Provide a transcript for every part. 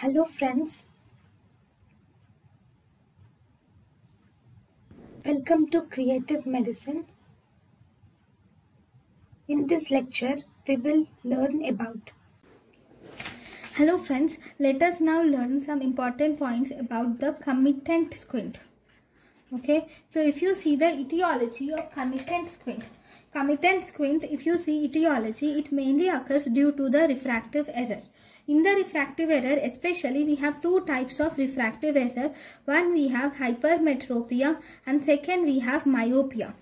Hello friends. Welcome to Creative Medicine. In this lecture, we will learn about. Hello friends, let us now learn some important points about the comitant squint. Okay, so if you see the etiology of comitant squint, comitant squint, if you see etiology, it mainly occurs due to the refractive error. In the refractive error, especially we have two types of refractive error. One we have hypermetropia and second we have myopia.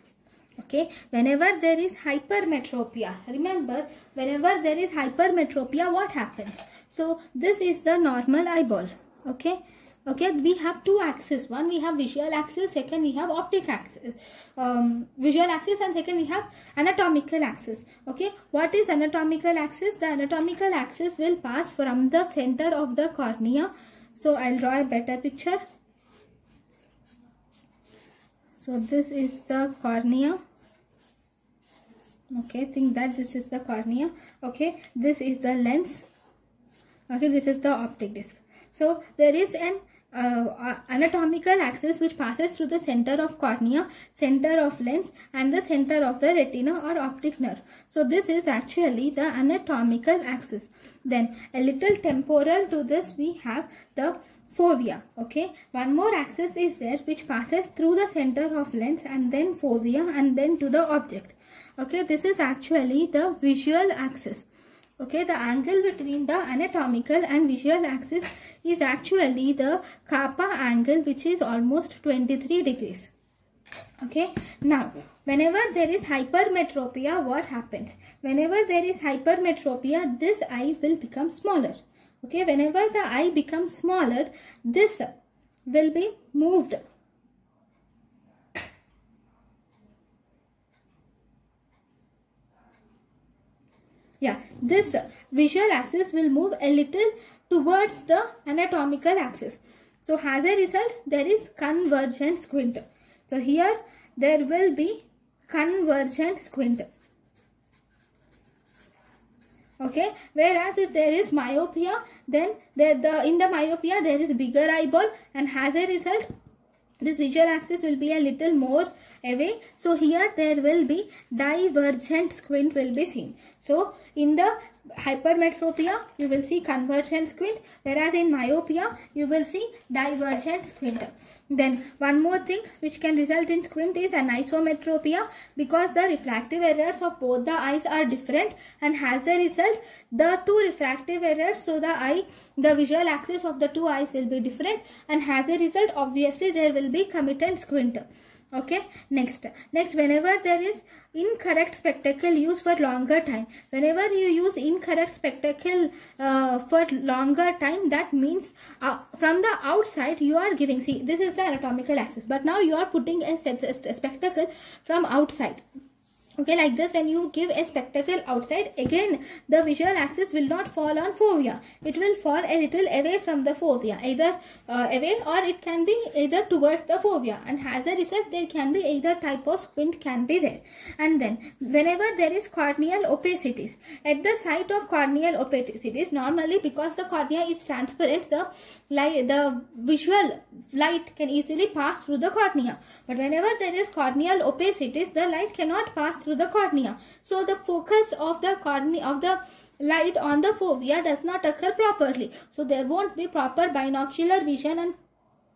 Okay, whenever there is hypermetropia, remember whenever there is hypermetropia, what happens? So this is the normal eyeball. Okay, okay we have two axes. One we have visual axis. Second we have optic axis. Um, visual axis and second we have anatomical axis. Okay what is anatomical axis? The anatomical axis will pass from the center of the cornea. So i'll draw a better picture. So this is the cornea. Okay think that this is the cornea. Okay this is the lens. Okay this is the optic disc. So there is an uh, anatomical axis which passes through the center of cornea, center of lens and the center of the retina or optic nerve. So this is actually the anatomical axis. Then a little temporal to this we have the fovea okay one more axis is there which passes through the center of lens and then fovea and then to the object okay this is actually the visual axis okay the angle between the anatomical and visual axis is actually the kappa angle which is almost 23 degrees. Okay now whenever there is hypermetropia what happens? Whenever there is hypermetropia this eye will become smaller. Okay whenever the eye becomes smaller this will be moved yeah this visual axis will move a little towards the anatomical axis. So as a result there is convergent squint. So here there will be convergent squint. Okay whereas if there is myopia then there the in the myopia there is bigger eyeball and as a result this visual axis will be a little more away. So here there will be divergent squint will be seen. So in the hypermetropia you will see convergent squint whereas in myopia you will see divergent squint. Then one more thing which can result in squint is anisometropia because the refractive errors of both the eyes are different and as a result the two refractive errors so the eye the visual axis of the two eyes will be different and as a result obviously there will be comitant squint okay? Next. Next whenever there is incorrect spectacle used for longer time. Whenever you use incorrect spectacle uh, for longer time that means uh, from the outside you are giving. See this is the anatomical axis but now you are putting a, a spectacle from outside okay like this when you give a spectacle outside again the visual axis will not fall on fovea it will fall a little away from the fovea either uh, away or it can be either towards the fovea and as a result there can be either type of squint can be there. And then whenever there is corneal opacities at the site of corneal opacities normally because the cornea is transparent the light the visual light can easily pass through the cornea. But whenever there is corneal opacities the light cannot pass through the cornea. So the focus of the cornea of the light on the fovea does not occur properly. So there won't be proper binocular vision and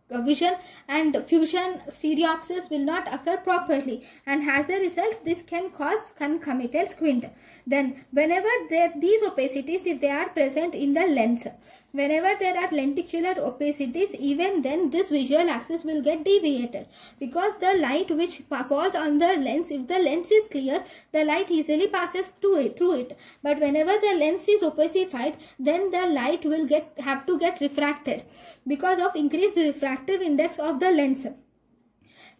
uh, vision and fusion stereopsis will not occur properly. And as a result this can cause concomitant squint. Then whenever there these opacities if they are present in the lens whenever there are lenticular opacities even then this visual axis will get deviated. Because the light which falls on the lens if the lens is clear the light easily passes through it through it. But whenever the lens is opacified then the light will get have to get refracted because of increased refractive index of the lens.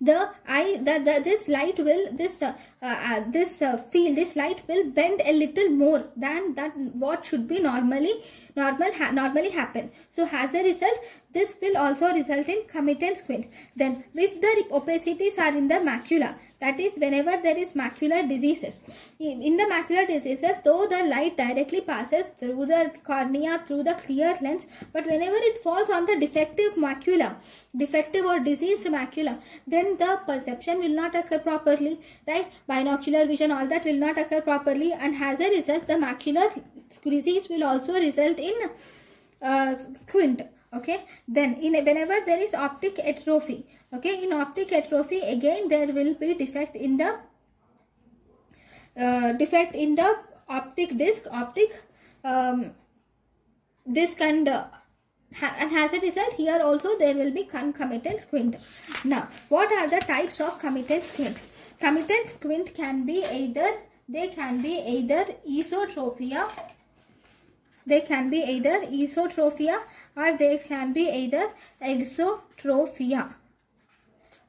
The eye the this light will this uh, uh, this uh, field this light will bend a little more than that what should be normally normal ha normally happen. So as a result, this will also result in comitant squint. Then if the opacities are in the macula, that is whenever there is macular diseases. In the macular diseases, though the light directly passes through the cornea, through the clear lens, but whenever it falls on the defective macula, defective or diseased macula, then the perception will not occur properly, right? Binocular vision, all that will not occur properly and as a result, the macular disease will also result in uh, squint okay? Then in whenever there is optic atrophy okay? In optic atrophy again there will be defect in the uh, defect in the optic disc optic um, disc and uh, and as a result here also there will be concomitant squint. Now what are the types of comitant squint? Comitant squint can be either they can be either esotropia they can be either esotropia or they can be either exotropia.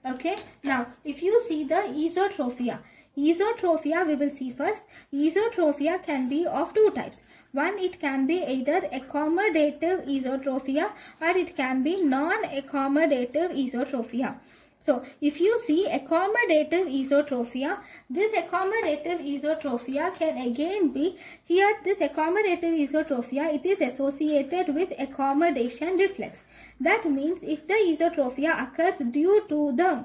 Okay. Now, if you see the esotropia, esotropia we will see first. Esotropia can be of two types. One, it can be either accommodative esotropia or it can be non-accommodative esotropia. So, if you see accommodative esotropia, this accommodative esotropia can again be, here this accommodative esotropia, it is associated with accommodation reflex. That means if the esotropia occurs due to the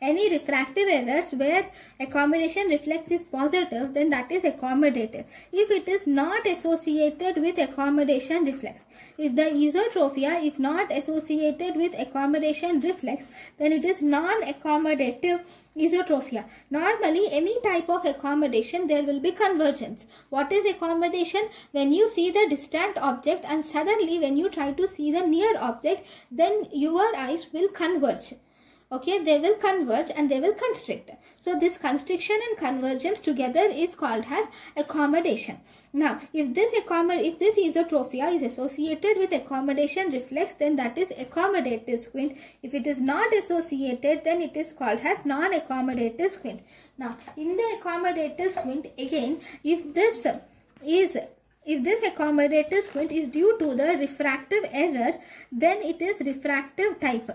any refractive errors where accommodation reflex is positive, then that is accommodative. If it is not associated with accommodation reflex, if the esotropia is not associated with accommodation reflex, then it is non-accommodative esotropia. Normally, any type of accommodation, there will be convergence. What is accommodation? When you see the distant object and suddenly when you try to see the near object, then your eyes will converge okay they will converge and they will constrict. So this constriction and convergence together is called as accommodation. Now if this accommod if this is associated with accommodation reflex then that is accommodative squint. If it is not associated then it is called as non-accommodative squint. Now in the accommodative squint again if this is if this accommodative squint is due to the refractive error then it is refractive type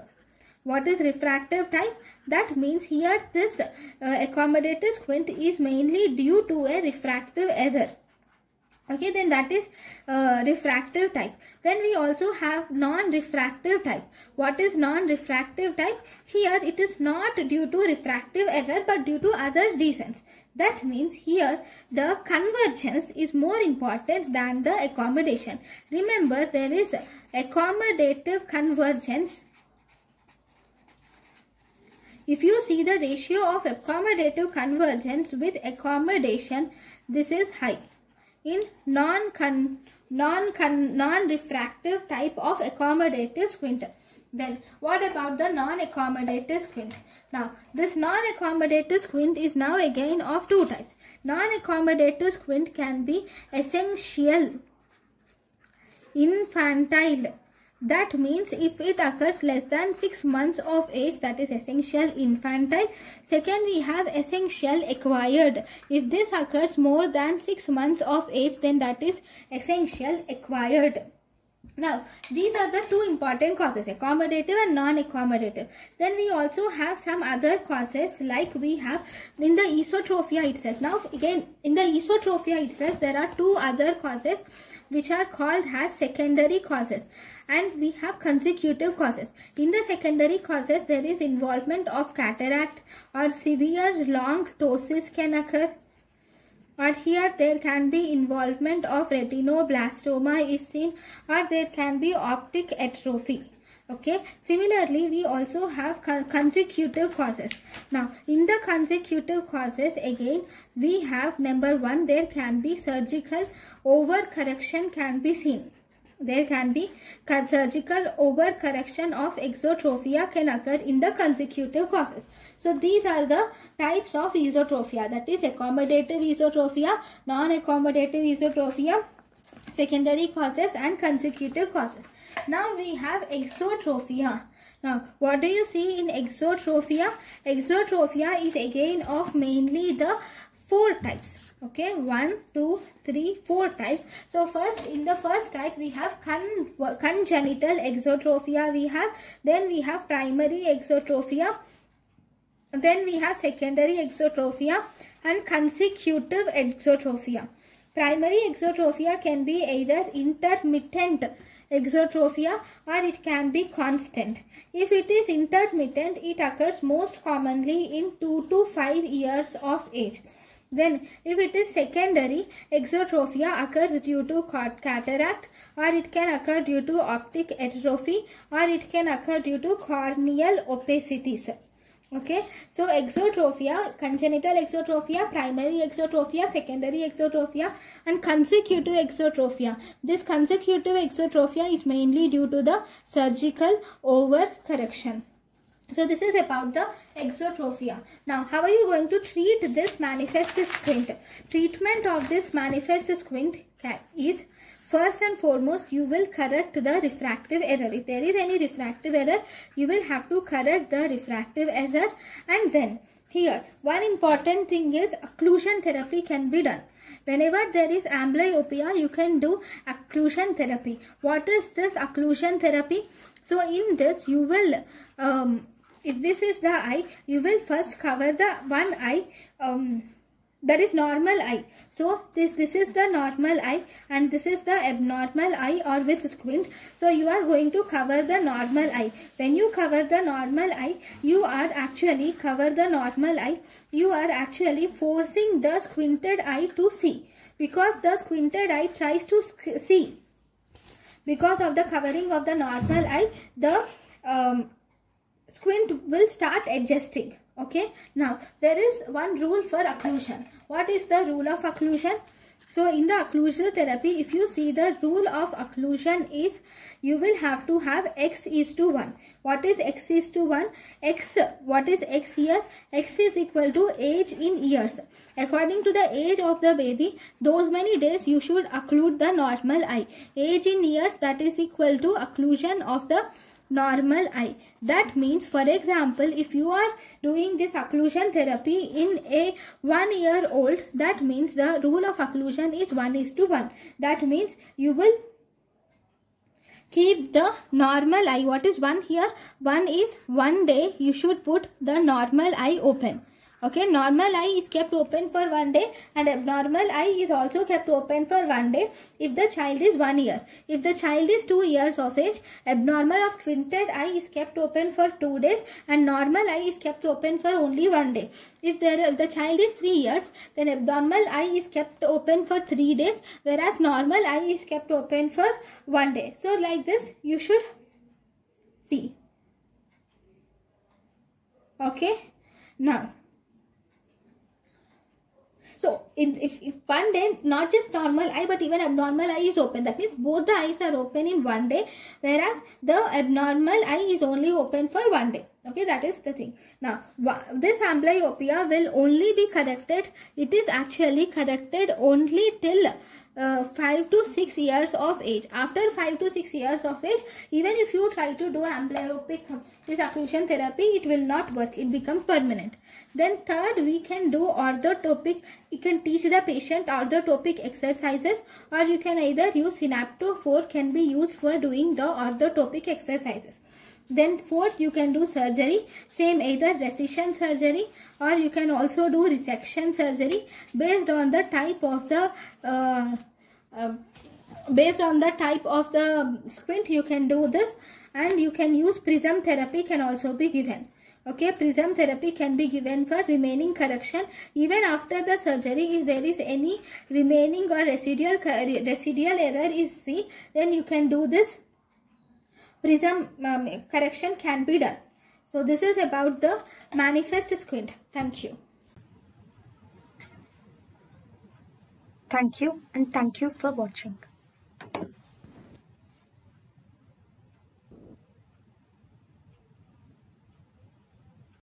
what is refractive type? That means here this uh, accommodative squint is mainly due to a refractive error. Okay, then that is uh, refractive type. Then we also have non-refractive type. What is non-refractive type? Here it is not due to refractive error but due to other reasons. That means here the convergence is more important than the accommodation. Remember there is accommodative convergence if you see the ratio of accommodative convergence with accommodation, this is high. In non-refractive non non refractive type of accommodative squint. Then what about the non-accommodative squint? Now this non-accommodative squint is now again of two types. Non-accommodative squint can be essential, infantile that means if it occurs less than 6 months of age, that is essential infantile. Second, we have essential acquired. If this occurs more than 6 months of age, then that is essential acquired. Now, these are the two important causes, accommodative and non-accommodative. Then we also have some other causes like we have in the esotropia itself. Now, again, in the esotropia itself, there are two other causes which are called as secondary causes and we have consecutive causes. In the secondary causes, there is involvement of cataract or severe long ptosis can occur. Or here there can be involvement of retinoblastoma is seen or there can be optic atrophy. Okay? Similarly we also have consecutive causes. Now in the consecutive causes again we have number one there can be surgical overcorrection can be seen there can be surgical overcorrection of exotropia can occur in the consecutive causes. So these are the types of esotropia that is accommodative esotropia, non-accommodative esotropia, secondary causes and consecutive causes. Now we have exotropia. Now, what do you see in exotropia? Exotropia is again of mainly the four types okay one two three four types so first in the first type we have con congenital exotrophia we have then we have primary exotrophia then we have secondary exotrophia and consecutive exotrophia primary exotrophia can be either intermittent exotrophia or it can be constant. If it is intermittent, it occurs most commonly in 2 to 5 years of age. Then if it is secondary, exotrophia occurs due to cataract or it can occur due to optic atrophy or it can occur due to corneal opacities. Okay, so exotrophia, congenital exotrophia, primary exotrophia, secondary exotrophia and consecutive exotrophia. This consecutive exotrophia is mainly due to the surgical overcorrection. So this is about the exotrophia. Now how are you going to treat this manifest squint? Treatment of this manifest squint is first and foremost you will correct the refractive error. If there is any refractive error you will have to correct the refractive error and then here one important thing is occlusion therapy can be done. Whenever there is amblyopia, you can do occlusion therapy. What is this occlusion therapy? So in this, you will um, if this is the eye, you will first cover the one eye um, that is normal eye. So this, this is the normal eye and this is the abnormal eye or with squint. So you are going to cover the normal eye. When you cover the normal eye, you are actually cover the normal eye. You are actually forcing the squinted eye to see because the squinted eye tries to see. Because of the covering of the normal eye, the um, squint will start adjusting okay? Now there is one rule for occlusion. What is the rule of occlusion? So in the occlusion therapy if you see the rule of occlusion is you will have to have x is to 1 what is x is to 1 x what is x here? X is equal to age in years. According to the age of the baby those many days you should occlude the normal eye. Age in years that is equal to occlusion of the normal eye. That means for example if you are doing this occlusion therapy in a one year old that means the rule of occlusion is 1 is to 1. That means you will keep the normal eye. What is 1 here? 1 is one day you should put the normal eye open. Okay, normal eye is kept open for one day and abnormal eye is also kept open for one day if the child is one year. If the child is two years of age, abnormal or squinted eye is kept open for two days and normal eye is kept open for only one day. If, there, if the child is three years, then abnormal eye is kept open for three days whereas normal eye is kept open for one day. So like this, you should see. Okay. Now, so in, if, if one day not just normal eye but even abnormal eye is open. That means both the eyes are open in one day whereas the abnormal eye is only open for one day. Okay that is the thing. Now this amblyopia will only be corrected it is actually corrected only till uh, 5 to 6 years of age. After 5 to 6 years of age, even if you try to do amblyopic this occlusion therapy, it will not work. It becomes permanent. Then third, we can do orthoptic. You can teach the patient orthoptic exercises or you can either use synoptophore can be used for doing the orthoptic exercises. Then fourth, you can do surgery. Same either resection surgery or you can also do resection surgery based on the type of the uh, uh, based on the type of the squint you can do this and you can use prism therapy can also be given. Okay, prism therapy can be given for remaining correction even after the surgery. If there is any remaining or residual residual error is seen, then you can do this prism um, correction can be done. So this is about the manifest squint. Thank you. Thank you and thank you for watching.